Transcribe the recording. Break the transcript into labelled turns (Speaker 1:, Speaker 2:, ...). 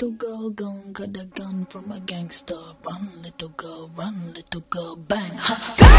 Speaker 1: little girl, gone got a gun from a gangster. Run, little girl, run, little girl, bang. Hustle.